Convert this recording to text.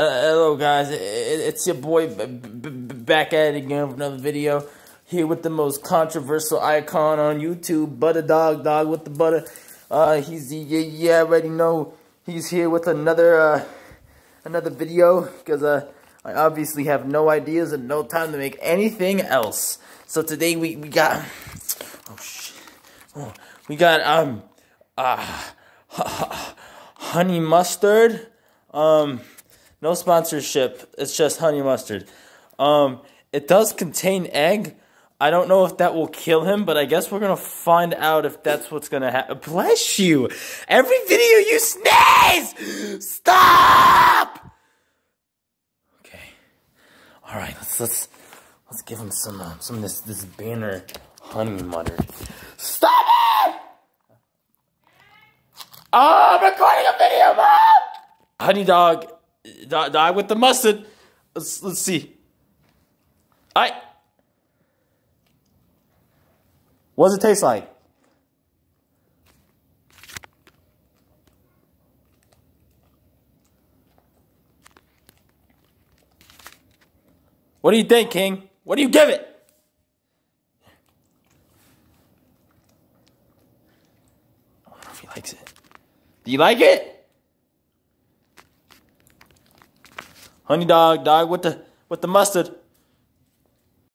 Uh, hello guys, it, it, it's your boy back at it again with another video. Here with the most controversial icon on YouTube, Butter Dog, Dog with the Butter. Uh, he's, yeah, yeah, already know he's here with another, uh, another video, because, uh, I obviously have no ideas and no time to make anything else. So today we, we got, oh shit, oh, we got, um, uh, honey mustard, um, no sponsorship. It's just honey mustard. Um, it does contain egg. I don't know if that will kill him, but I guess we're gonna find out if that's what's gonna happen. Bless you! Every video you sneeze! Stop! Okay. Alright, let's let's let's give him some uh, some of this this banner honey mustard. Stop it! Oh, I'm recording a video, Mom! Honey dog die with the mustard. Let's let's see. I. What does it taste like? What do you think, King? What do you give it? I don't know if he likes it. Do you like it? Honey dog, dog with the with the mustard.